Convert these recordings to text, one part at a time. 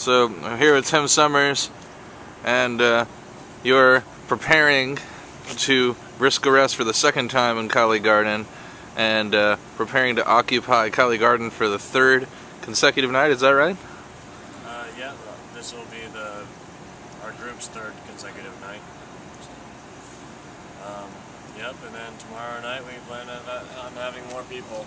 So I'm here with Tim Sommers, and uh, you're preparing to risk arrest for the second time in Kiley Garden, and uh, preparing to occupy Kiley Garden for the third consecutive night. Is that right? Uh, yeah, this will be the our group's third consecutive night. Um, yep, and then tomorrow night we plan on having more people.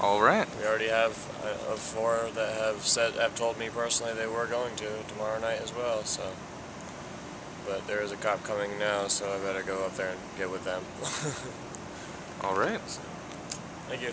All right. We already have uh, four that have said have told me personally they were going to tomorrow night as well. So, but there is a cop coming now, so I better go up there and get with them. All right. Thank you.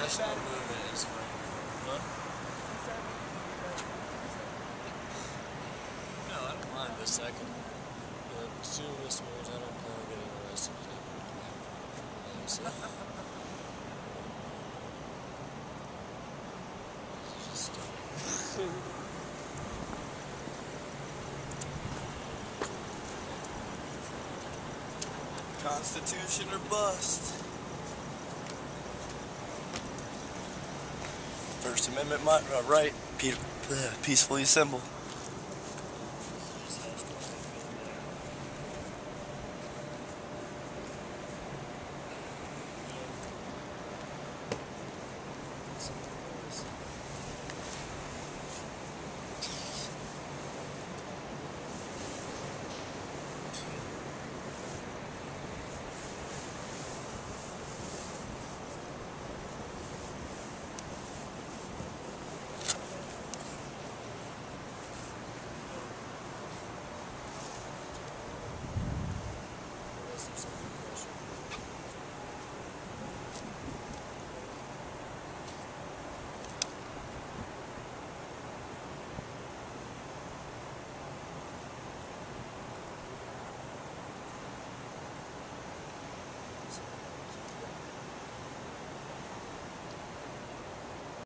national movement is for. Huh? No, I don't mind the second. The two misdemeanors, I don't plan on getting arrested. Honestly. Just, uh, Constitution or bust. First Amendment right, uh, peacefully assemble. Thanks.